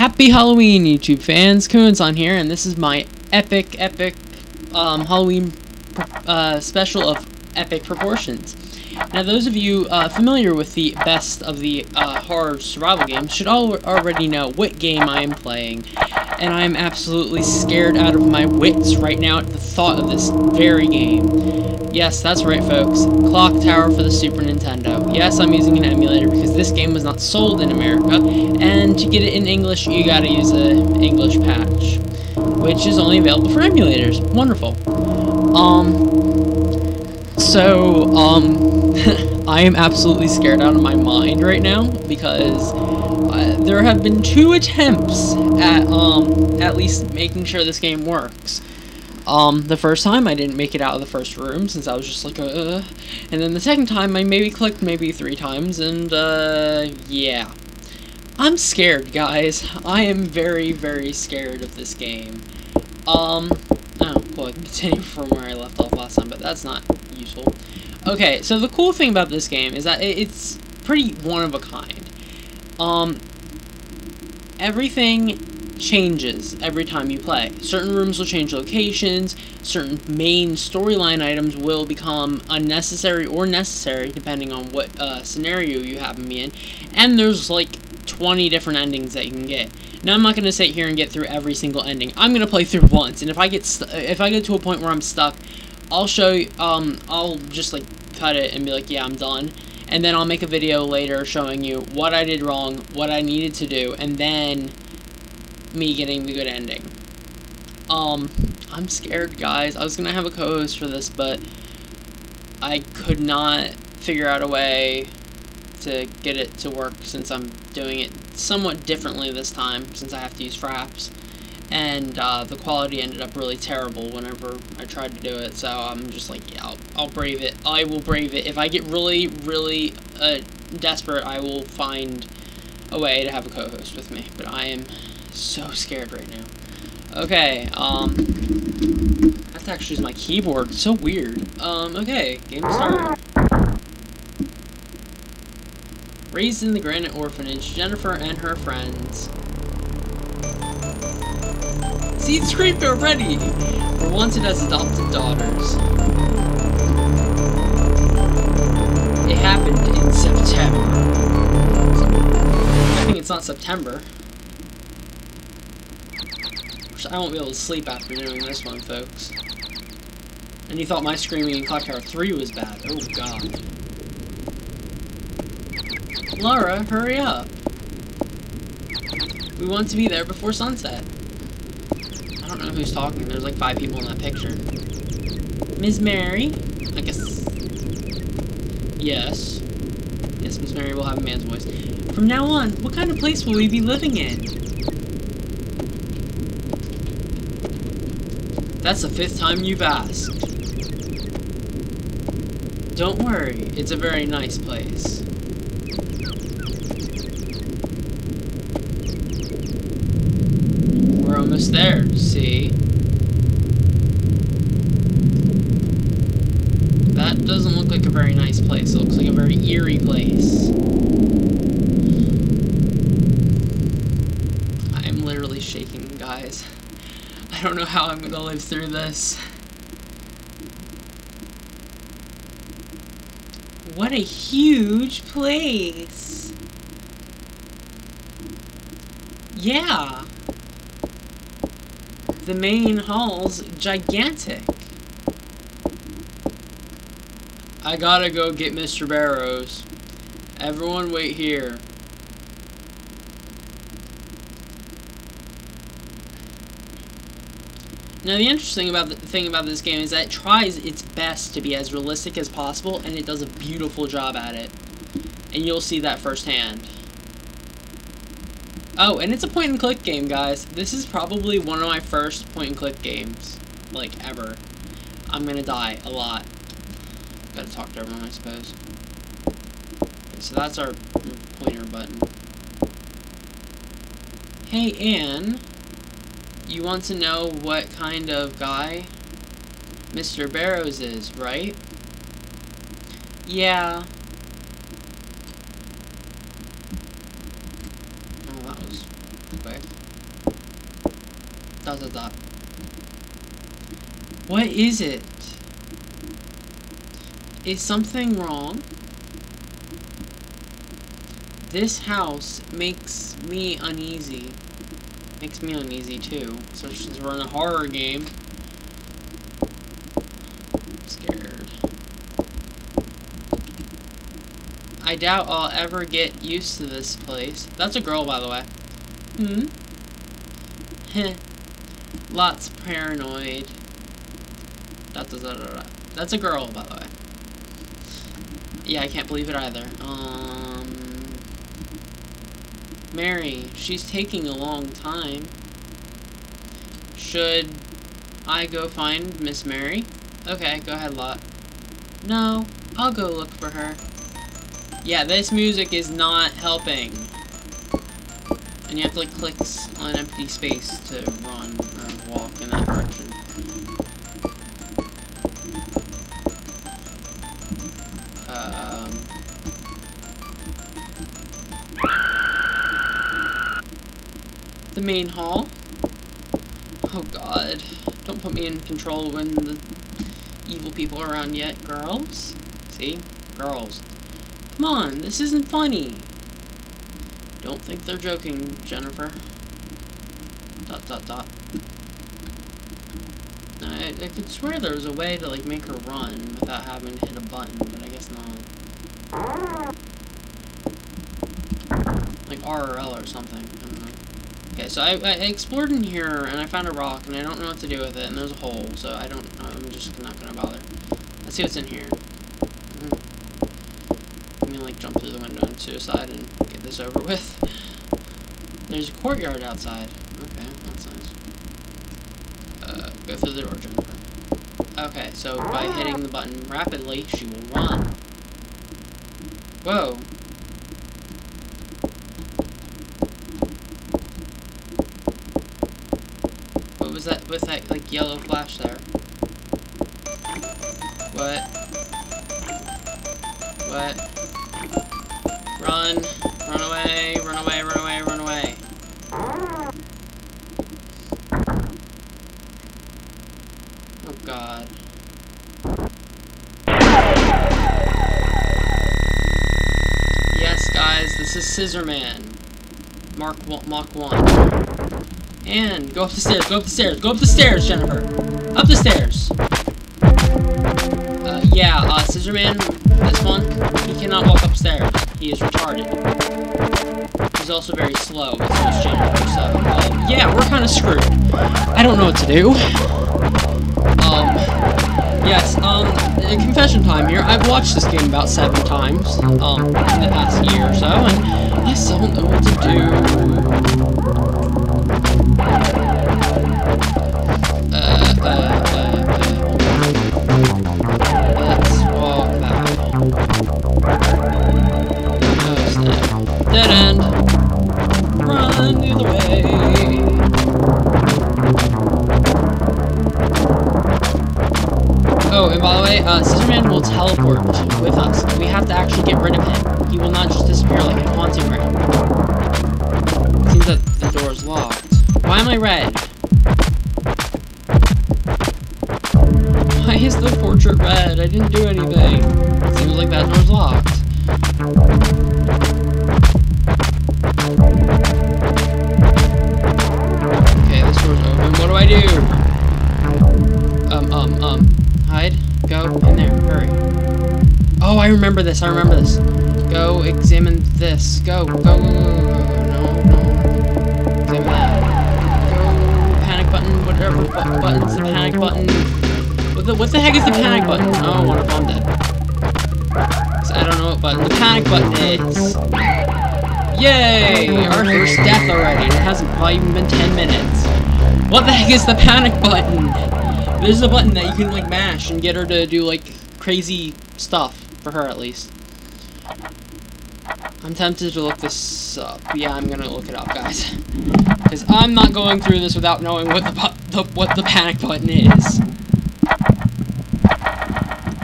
Happy Halloween, YouTube fans. KuinSan here, and this is my epic, epic um, Halloween uh, special of epic proportions. Now, those of you uh, familiar with the best of the uh, horror survival games should all already know what game I am playing, and I am absolutely scared out of my wits right now at the thought of this very game. Yes, that's right, folks. Clock Tower for the Super Nintendo. Yes, I'm using an emulator because this game was not sold in America, and to get it in English, you gotta use an English patch, which is only available for emulators. Wonderful. Um, so, um, I am absolutely scared out of my mind right now because uh, there have been two attempts at, um, at least making sure this game works. Um, the first time I didn't make it out of the first room since I was just like, uh, and then the second time I maybe clicked maybe three times and, uh, yeah. I'm scared, guys. I am very, very scared of this game. Um, I can continue from where I left off last time, but that's not useful. Okay, so the cool thing about this game is that it's pretty one of a kind. Um, everything changes every time you play. Certain rooms will change locations, certain main storyline items will become unnecessary or necessary depending on what uh, scenario you happen to be in, and there's like 20 different endings that you can get. Now I'm not going to sit here and get through every single ending. I'm going to play through once, and if I get if I get to a point where I'm stuck, I'll show you, um, I'll just, like, cut it and be like, yeah, I'm done. And then I'll make a video later showing you what I did wrong, what I needed to do, and then me getting the good ending. Um, I'm scared, guys. I was gonna have a co-host for this, but I could not figure out a way to get it to work since I'm doing it somewhat differently this time, since I have to use Fraps and uh, the quality ended up really terrible whenever I tried to do it, so I'm just like, yeah, I'll, I'll brave it. I will brave it. If I get really, really uh, desperate, I will find a way to have a co-host with me, but I am so scared right now. Okay, um, I have to actually use my keyboard, it's so weird. Um, okay, game started. Raised in the Granite Orphanage, Jennifer and her friends See, creepy already! We're wanted as adopted daughters. It happened in September. I think it's not September. I won't be able to sleep after doing this one, folks. And you thought my screaming in Clock Tower 3 was bad. Oh, God. Laura, hurry up. We want to be there before sunset don't know who's talking. There's like five people in that picture. Ms. Mary? I guess... Yes. Yes, Miss Mary will have a man's voice. From now on, what kind of place will we be living in? That's the fifth time you've asked. Don't worry, it's a very nice place. There, see? That doesn't look like a very nice place. It looks like a very eerie place. I'm literally shaking, guys. I don't know how I'm gonna live through this. What a huge place! Yeah! The main hall's gigantic. I gotta go get Mr. Barrows. Everyone wait here. Now the interesting about the thing about this game is that it tries its best to be as realistic as possible and it does a beautiful job at it. And you'll see that firsthand. Oh, and it's a point-and-click game, guys. This is probably one of my first point-and-click games, like, ever. I'm gonna die a lot. Gotta talk to everyone, I suppose. So that's our pointer button. Hey, Anne. You want to know what kind of guy Mr. Barrows is, right? Yeah, quick. Dot dot dot. What is it? Is something wrong? This house makes me uneasy. Makes me uneasy too, especially since we're in a horror game. I'm scared. I doubt I'll ever get used to this place. That's a girl, by the way. Hmm? Heh. Lots paranoid. Dot, dot, dot, dot, dot. That's a girl, by the way. Yeah, I can't believe it either. Um, Mary, she's taking a long time. Should I go find Miss Mary? Okay, go ahead, Lot. No, I'll go look for her. Yeah, this music is not helping. And you have to like click on empty space to run or walk in that direction. Um, the main hall. Oh god. Don't put me in control when the evil people are around yet, girls. See? Girls. Come on, this isn't funny. Don't think they're joking, Jennifer. Dot dot dot. I, I could swear there was a way to like make her run without having to hit a button, but I guess not. Like R or something. Okay, so I, I explored in here and I found a rock and I don't know what to do with it and there's a hole, so I don't. I'm just not gonna bother. Let's see what's in here. Hmm. Let me like jump through the window and suicide and get this over with. There's a courtyard outside. Okay, that's nice. Uh, go through the door, Jennifer. Okay, so by hitting the button rapidly, she will run. Whoa. What was that with that, like, yellow flash there? What? What? Run. Run away, run away, run away, run away. Oh god. Yes, guys, this is Scissor Man. Mark one, Mach 1. And go up the stairs, go up the stairs, go up the stairs, Jennifer. Up the stairs. Uh, yeah, uh, Scissor Man, this one, he cannot walk upstairs. He is retarded. He's also very slow, so, uh, yeah, we're kind of screwed. I don't know what to do. Um, yes, um, confession time here. I've watched this game about seven times, um, in the past year or so, and I still don't know what to do. Dead end. Run the other way. Oh, and by the way, uh, Scissorman will teleport with us. We have to actually get rid of him. He will not just disappear like a haunting ring. Seems that the door is locked. Why am I red? Why is the portrait red? I didn't do anything. Seems like that door's locked. I do? Um, um, um. Hide. Go in there. Hurry. Oh, I remember this. I remember this. Go examine this. Go. Go. Go. Go. go. No. No. Examine that. Go. Panic button. Whatever bu buttons. The panic button. What the, what the heck is the panic button? Oh, what if I'm dead? I don't know what button. The panic button is. Yay! Our first death already. It hasn't probably even been 10 minutes. What the heck is the panic button? There's a button that you can like mash and get her to do like crazy stuff. For her at least. I'm tempted to look this up. Yeah, I'm gonna look it up, guys. Because I'm not going through this without knowing what the, the what the panic button is.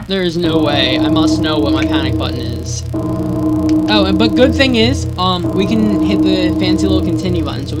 There is no way. I must know what my panic button is. Oh, but good thing is, um, we can hit the fancy little continue button. So